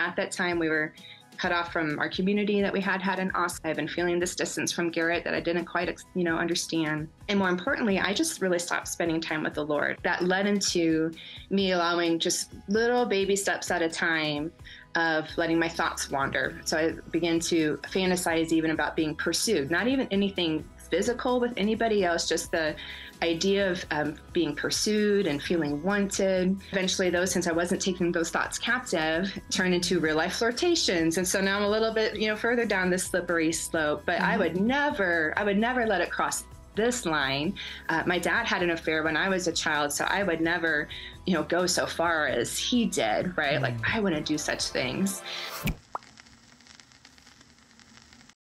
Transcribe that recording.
At that time, we were cut off from our community that we had had in Austin. I've been feeling this distance from Garrett that I didn't quite, you know, understand. And more importantly, I just really stopped spending time with the Lord. That led into me allowing just little baby steps at a time of letting my thoughts wander. So I began to fantasize even about being pursued, not even anything physical with anybody else, just the idea of um, being pursued and feeling wanted. Eventually, though, since I wasn't taking those thoughts captive, turned into real life flirtations. And so now I'm a little bit, you know, further down this slippery slope. But mm-hmm. I would never, I would never let it cross this line. Uh, my dad had an affair when I was a child, so I would never, you know, go so far as he did, right? Mm. Like I wouldn't do such things.